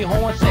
Tony Horn